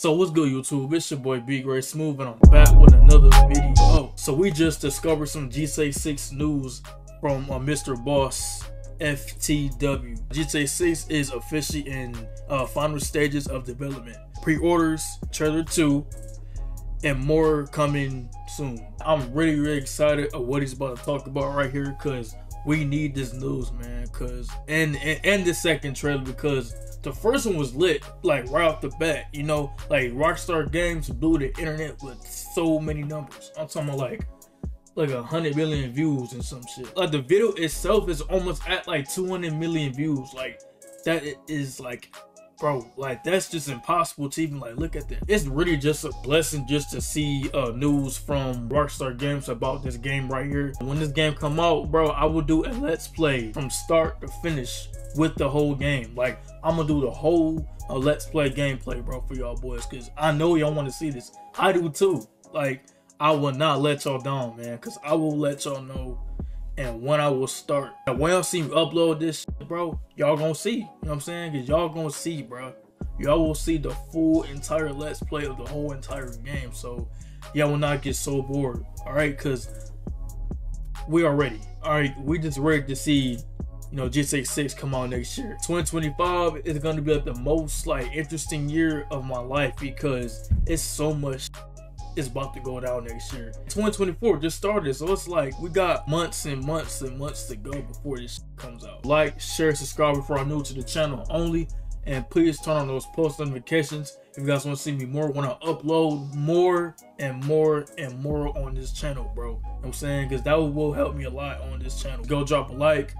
So what's good YouTube? It's your boy B Gray Smooth and I'm back with another video. So we just discovered some GTA 6 news from uh, Mr. Boss FTW. GTA 6 is officially in uh, final stages of development. Pre-orders, trailer 2, and more coming soon. I'm really really excited of what he's about to talk about right here because we need this news man because and, and and the second trailer because the first one was lit, like right off the bat. You know, like Rockstar Games blew the internet with so many numbers. I'm talking about like like a hundred million views and some shit. Like the video itself is almost at like 200 million views. Like that is like, bro, like that's just impossible to even like look at that. It's really just a blessing just to see uh news from Rockstar Games about this game right here. When this game come out, bro, I will do a let's play from start to finish with the whole game. Like I'm gonna do the whole uh, let's play gameplay, bro, for y'all boys, cause I know y'all want to see this. I do too. Like I will not let y'all down, man, cause I will let y'all know. And when I will start, when y'all see me upload this, bro, y'all gonna see. You know what I'm saying? Cause y'all gonna see, bro. Y'all will see the full entire let's play of the whole entire game. So y'all will not get so bored. All right, cause we are ready. All right, we just ready to see you know, GTA 6 come out next year. 2025 is gonna be like the most like interesting year of my life because it's so much is about to go down next year. 2024 just started, so it's like we got months and months and months to go before this comes out. Like, share, subscribe if you're new to the channel only, and please turn on those post notifications if you guys want to see me more. Want to upload more and more and more on this channel, bro. You know what I'm saying because that will help me a lot on this channel. Go drop a like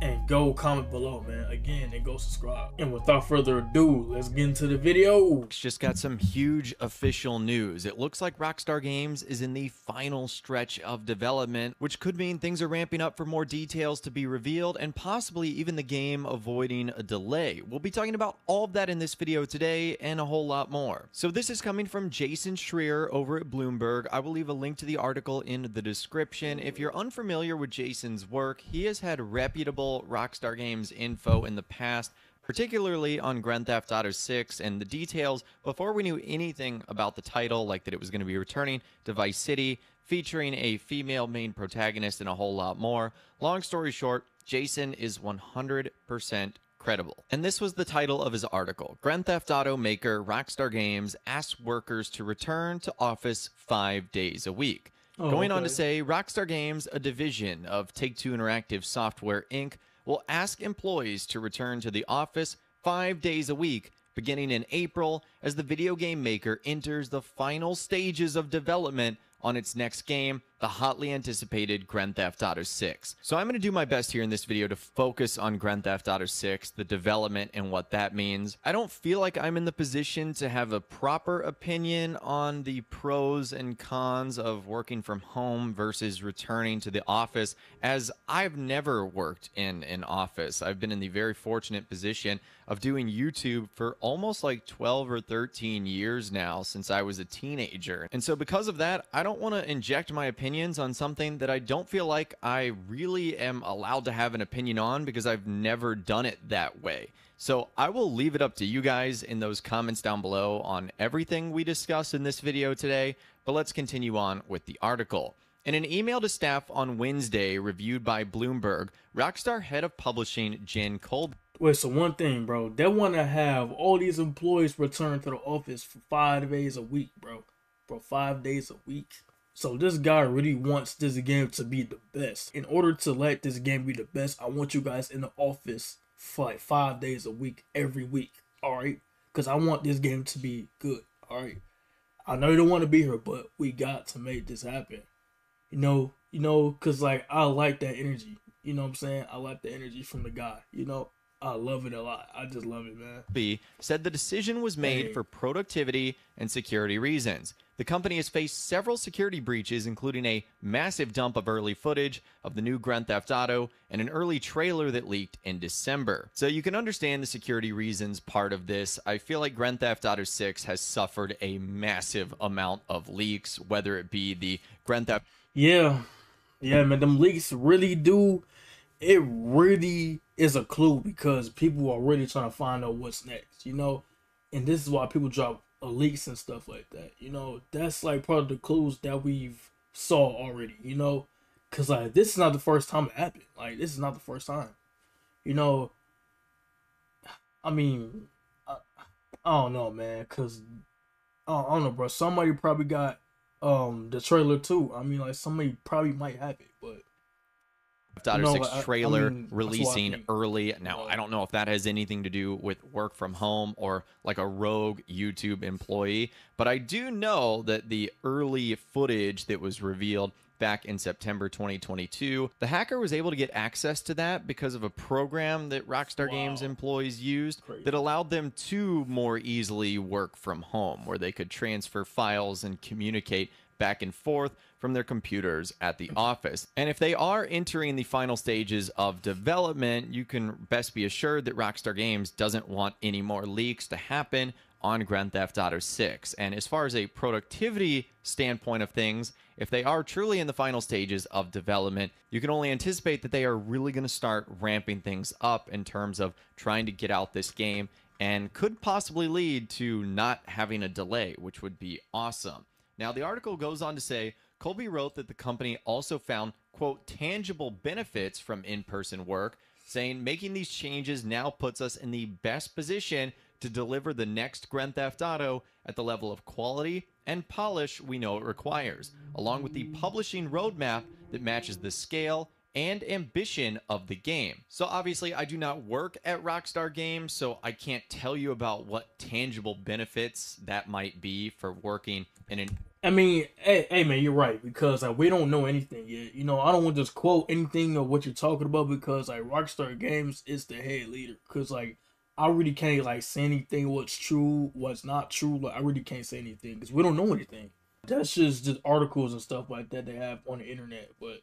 and go comment below, man. Again, and go subscribe. And without further ado, let's get into the video. It's just got some huge official news. It looks like Rockstar Games is in the final stretch of development, which could mean things are ramping up for more details to be revealed and possibly even the game avoiding a delay. We'll be talking about all of that in this video today and a whole lot more. So this is coming from Jason Schreier over at Bloomberg. I will leave a link to the article in the description. If you're unfamiliar with Jason's work, he has had reputable Rockstar Games info in the past, particularly on Grand Theft Auto 6 and the details before we knew anything about the title, like that it was going to be returning to Vice City, featuring a female main protagonist and a whole lot more. Long story short, Jason is 100% credible. And this was the title of his article. Grand Theft Auto maker Rockstar Games asks workers to return to office five days a week. Oh, Going okay. on to say, Rockstar Games, a division of Take Two Interactive Software Inc., will ask employees to return to the office five days a week beginning in April as the video game maker enters the final stages of development on its next game, the hotly anticipated Grand Theft Auto 6. So I'm going to do my best here in this video to focus on Grand Theft Auto 6, the development and what that means. I don't feel like I'm in the position to have a proper opinion on the pros and cons of working from home versus returning to the office as I've never worked in an office. I've been in the very fortunate position of doing YouTube for almost like 12 or 13 years now since I was a teenager. And so because of that, I don't want to inject my opinion opinions on something that I don't feel like I really am allowed to have an opinion on because I've never done it that way. So I will leave it up to you guys in those comments down below on everything we discuss in this video today, but let's continue on with the article. In an email to staff on Wednesday, reviewed by Bloomberg, Rockstar head of publishing Jen Kolbe. Wait, so one thing, bro. They want to have all these employees return to the office for five days a week, bro. Bro, five days a week. So this guy really wants this game to be the best. In order to let this game be the best, I want you guys in the office for like five days a week, every week. All right, because I want this game to be good. All right, I know you don't want to be here, but we got to make this happen. You know, you know, cause like I like that energy. You know what I'm saying? I like the energy from the guy. You know, I love it a lot. I just love it, man. B said the decision was made Dang. for productivity and security reasons. The company has faced several security breaches, including a massive dump of early footage of the new Grand Theft Auto and an early trailer that leaked in December. So you can understand the security reasons part of this. I feel like Grand Theft Auto 6 has suffered a massive amount of leaks, whether it be the Grand Theft. Yeah, yeah, man, them leaks really do. It really is a clue because people are really trying to find out what's next, you know? And this is why people drop leaks and stuff like that. You know, that's like part of the clues that we've saw already. You know, cause like this is not the first time it happened. Like this is not the first time. You know, I mean, I, I don't know, man, cause I don't know, bro. Somebody probably got um the trailer too. I mean, like somebody probably might have it, but Daughter no, 6 trailer I mean, releasing early. Now, I don't know if that has anything to do with work from home or like a rogue YouTube employee, but I do know that the early footage that was revealed back in September 2022, the hacker was able to get access to that because of a program that Rockstar wow. Games employees used Crazy. that allowed them to more easily work from home, where they could transfer files and communicate back and forth from their computers at the office. And if they are entering the final stages of development, you can best be assured that Rockstar Games doesn't want any more leaks to happen on Grand Theft Auto 6. And as far as a productivity standpoint of things, if they are truly in the final stages of development, you can only anticipate that they are really going to start ramping things up in terms of trying to get out this game and could possibly lead to not having a delay, which would be awesome. Now, the article goes on to say Kolbe wrote that the company also found, quote, tangible benefits from in person work, saying making these changes now puts us in the best position to deliver the next Grand Theft Auto at the level of quality and polish we know it requires, along with the publishing roadmap that matches the scale and ambition of the game. So obviously I do not work at Rockstar Games, so I can't tell you about what tangible benefits that might be for working in an I mean, hey, hey, man, you're right because like, we don't know anything yet. You know, I don't want to just quote anything of what you're talking about because like Rockstar Games is the head leader. Because like I really can't like say anything what's true, what's not true. Like I really can't say anything because we don't know anything. That's just just articles and stuff like that they have on the internet. But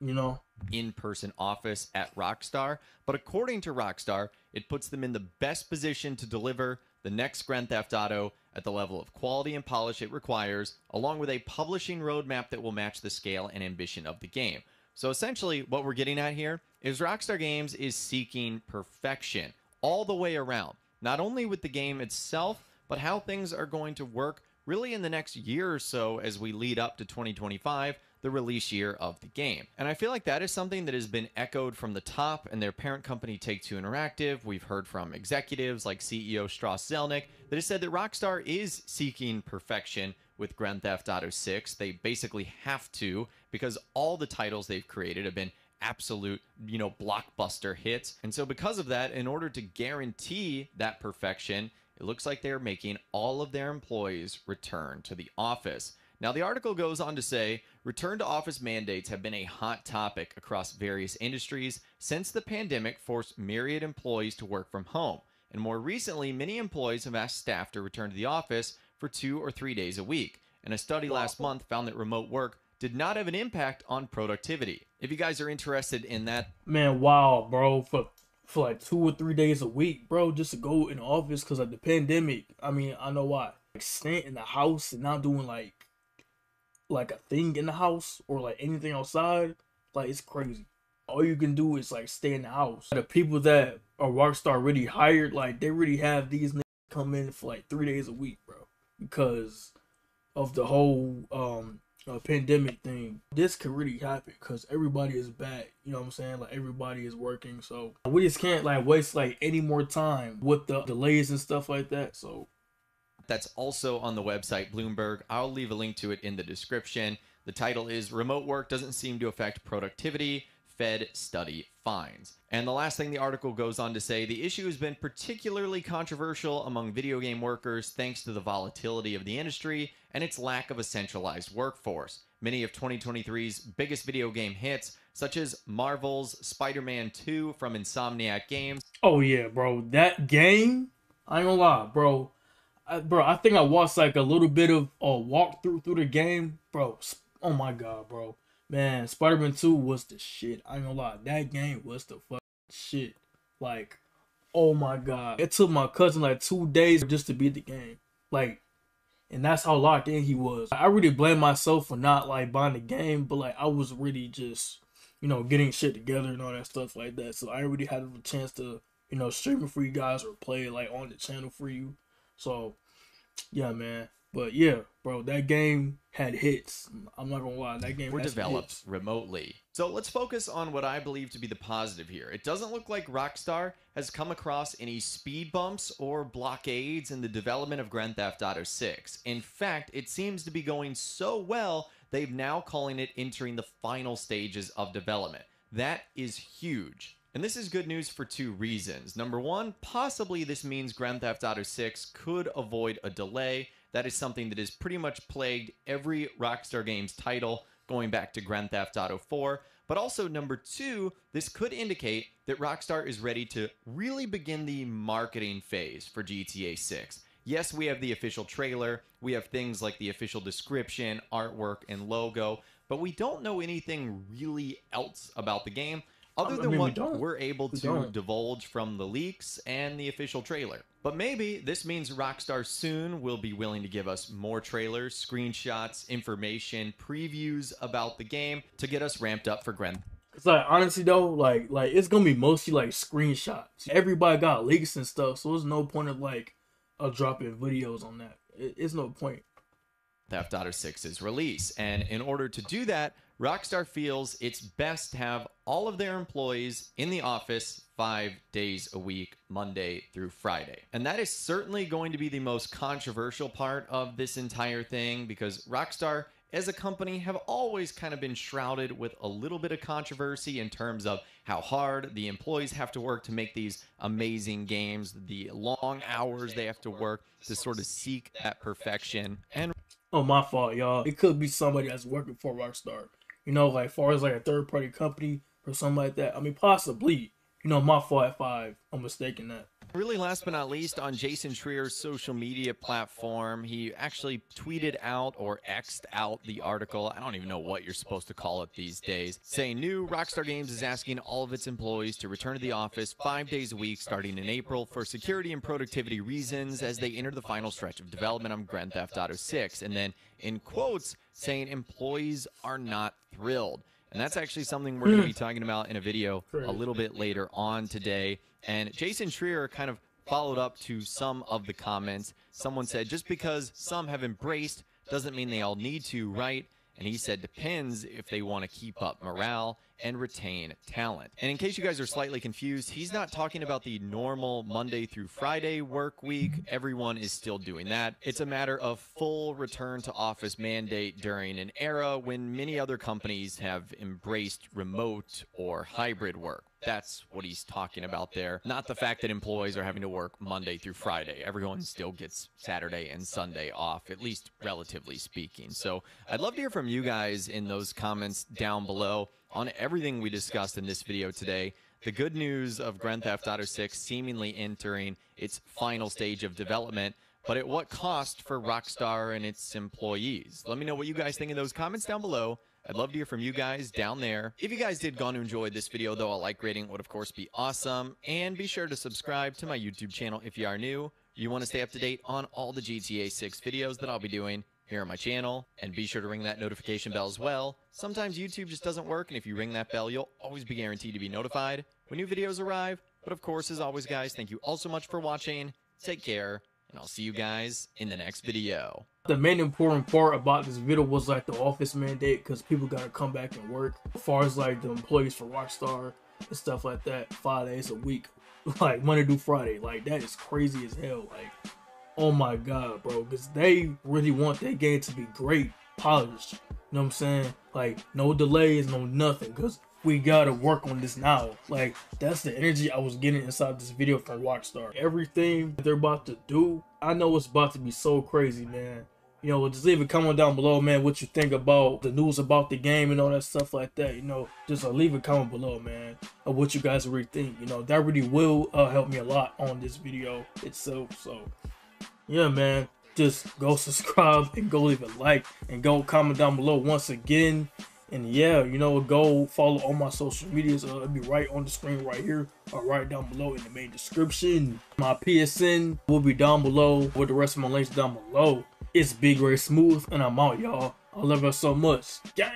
you know, in-person office at Rockstar. But according to Rockstar, it puts them in the best position to deliver the next Grand Theft Auto at the level of quality and polish it requires, along with a publishing roadmap that will match the scale and ambition of the game. So essentially, what we're getting at here is Rockstar Games is seeking perfection all the way around, not only with the game itself, but how things are going to work really in the next year or so as we lead up to 2025 the release year of the game. And I feel like that is something that has been echoed from the top and their parent company Take Two Interactive. We've heard from executives like CEO Strauss Zelnick that has said that Rockstar is seeking perfection with Grand Theft Auto 6. They basically have to because all the titles they've created have been absolute, you know, blockbuster hits. And so because of that, in order to guarantee that perfection, it looks like they're making all of their employees return to the office. Now, the article goes on to say return to office mandates have been a hot topic across various industries since the pandemic forced myriad employees to work from home. And more recently, many employees have asked staff to return to the office for two or three days a week. And a study last month found that remote work did not have an impact on productivity. If you guys are interested in that, man, wow, bro, for for like two or three days a week, bro, just to go in the office because of the pandemic. I mean, I know why. Like staying in the house and not doing like like a thing in the house or like anything outside, like it's crazy. All you can do is like stay in the house. The people that are Rockstar really hired, like they really have these niggas come in for like three days a week, bro, because of the whole um uh, pandemic thing. This could really happen because everybody is back. You know what I'm saying? Like everybody is working, so we just can't like waste like any more time with the delays and stuff like that. So that's also on the website Bloomberg. I'll leave a link to it in the description. The title is Remote Work Doesn't Seem to Affect Productivity. Fed study finds. And the last thing the article goes on to say the issue has been particularly controversial among video game workers thanks to the volatility of the industry and its lack of a centralized workforce. Many of 2023's biggest video game hits, such as Marvel's Spider Man 2 from Insomniac Games. Oh, yeah, bro. That game, I ain't gonna lie, bro. I, bro, I think I watched like a little bit of a walkthrough through the game, bro. Oh my god, bro, man, Spider Man Two was the shit. I ain't gonna lie, that game was the fuck shit. Like, oh my god, it took my cousin like two days just to beat the game. Like, and that's how locked in he was. I really blame myself for not like buying the game, but like I was really just, you know, getting shit together and all that stuff like that. So I really had a chance to, you know, stream it for you guys or play it like on the channel for you. So Yeah, man. But yeah, bro, that game had hits. I'm not gonna lie, that game were had developed hits. remotely. So let's focus on what I believe to be the positive here. It doesn't look like Rockstar has come across any speed bumps or blockades in the development of Grand Theft Auto 6. In fact, it seems to be going so well, they've now calling it entering the final stages of development. That is huge. And this is good news for two reasons. Number one, possibly this means Grand Theft Auto 6 could avoid a delay. That is something that has pretty much plagued every Rockstar Games title going back to Grand Theft Auto 4. But also, number two, this could indicate that Rockstar is ready to really begin the marketing phase for GTA 6. Yes, we have the official trailer, we have things like the official description, artwork, and logo, but we don't know anything really else about the game other I than mean, we what don't. we're able to divulge from the leaks and the official trailer. But maybe this means Rockstar soon will be willing to give us more trailers, screenshots, information, previews about the game to get us ramped up for Grand It's like honestly though, like like it's gonna be mostly like screenshots. Everybody got leaks and stuff, so there's no point of like uh, dropping videos on that. It, it's no point. Theft Auto 6's release. And in order to do that, Rockstar feels it's best to have all of their employees in the office five days a week, Monday through Friday. And that is certainly going to be the most controversial part of this entire thing because Rockstar, as a company, have always kind of been shrouded with a little bit of controversy in terms of how hard the employees have to work to make these amazing games, the long hours they have to work to sort of seek that perfection. And Oh my fault, y'all. It could be somebody that's working for Rockstar. You know, like far as like a third party company or something like that. I mean possibly. You know, my fault if I I'm mistaken that. Really, last but not least, on Jason Schreier's social media platform, he actually tweeted out or X'd out the article. I don't even know what you're supposed to call it these days. Saying new Rockstar Games is asking all of its employees to return to the office five days a week starting in April for security and productivity reasons as they enter the final stretch of development on Grand Theft Auto 6. And then, in quotes, saying employees are not thrilled. And that's actually something we're going to be talking about in a video a little bit later on today. And Jason Schreier kind of followed up to some of the comments. Someone said, just because some have embraced doesn't mean they all need to, right? And he said, depends if they want to keep up morale and retain talent. And in case you guys are slightly confused, he's not talking about the normal Monday through Friday work week. Everyone is still doing that. It's a matter of full return to office mandate during an era when many other companies have embraced remote or hybrid work. That's what he's talking about there. Not the fact that employees are having to work Monday through Friday. Everyone still gets Saturday and Sunday off, at least relatively speaking. So I'd love to hear from you guys in those comments down below on everything we discussed in this video today. The good news of Grand Theft Auto 6 seemingly entering its final stage of development, but at what cost for Rockstar and its employees? Let me know what you guys think in those comments down below. I'd love to hear from you guys down there. If you guys did go to enjoy this video, though, a like rating would, of course, be awesome. And be sure to subscribe to my YouTube channel if you are new. You want to stay up to date on all the GTA 6 videos that I'll be doing here on my channel. And be sure to ring that notification bell as well. Sometimes YouTube just doesn't work, and if you ring that bell, you'll always be guaranteed to be notified when new videos arrive. But of course, as always, guys, thank you all so much for watching. Take care, and I'll see you guys in the next video. The main important part about this video was like the office mandate because people gotta come back and work. As far as like the employees for Rockstar and stuff like that, five days a week, like Monday through Friday, like that is crazy as hell. Like, oh my god, bro, because they really want that game to be great, polished. You know what I'm saying? Like no delays, no nothing, because we gotta work on this now. Like that's the energy I was getting inside this video from Rockstar. Everything they're about to do, I know it's about to be so crazy, man. You know, just leave a comment down below, man, what you think about the news about the game and all that stuff like that. You know, just uh, leave a comment below, man, of what you guys really think. You know, that really will uh, help me a lot on this video itself. So, yeah, man, just go subscribe and go leave a like and go comment down below once again. And yeah, you know, go follow all my social medias. Uh, it'll be right on the screen right here or right down below in the main description. My PSN will be down below with the rest of my links down below. It's B Gray Smooth, and I'm out, y'all. I love you so much. Gang!